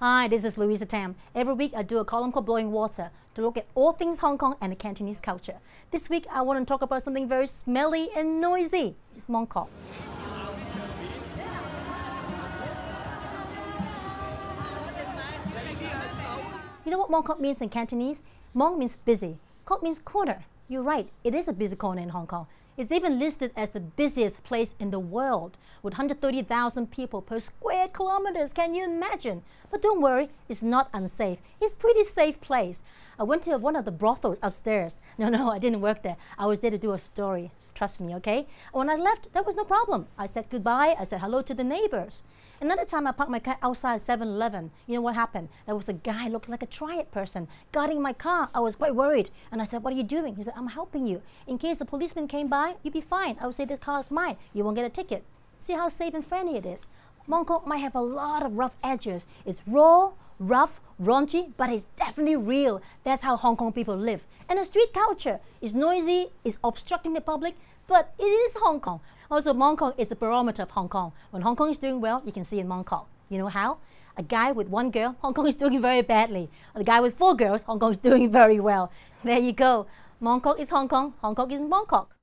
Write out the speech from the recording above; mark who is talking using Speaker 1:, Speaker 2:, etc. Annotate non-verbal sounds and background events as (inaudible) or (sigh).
Speaker 1: Hi, this is Luisa Tam. Every week I do a column called Blowing Water to look at all things Hong Kong and the Cantonese culture. This week I want to talk about something very smelly and noisy. It's Mongkok. You know what Mongkok means in Cantonese? Mong means busy. Kok means corner. You're right, it is a busy corner in Hong Kong. It's even listed as the busiest place in the world with 130,000 people per square kilometers. Can you imagine? But don't worry, it's not unsafe. It's pretty safe place. I went to one of the brothels upstairs. (laughs) No, no, I didn't work there. I was there to do a story. Trust me, okay? When I left, there was no problem. I said goodbye. I said hello to the neighbors. Another time I parked my car outside 7-Eleven. You know what happened? There was a guy looked like a triad person guarding my car. I was quite worried. And I said, what are you doing? He said, I'm helping you. In case the policeman came by, you'd be fine. I would say, this car is mine. You won't get a ticket. See how safe and friendly it is. Mongkok might have a lot of rough edges. It's raw, rough, raunchy, but it's definitely real. That's how Hong Kong people live. And the street culture is noisy, it's obstructing the public, but it is Hong Kong. Also, Mongkok is the barometer of Hong Kong. When Hong Kong is doing well, you can see in Mongkok. You know how? A guy with one girl, Hong Kong is doing very badly. A guy with four girls, Hong Kong is doing very well. There you go. Mongkok is Hong Kong, Hong Kong is Mongkok.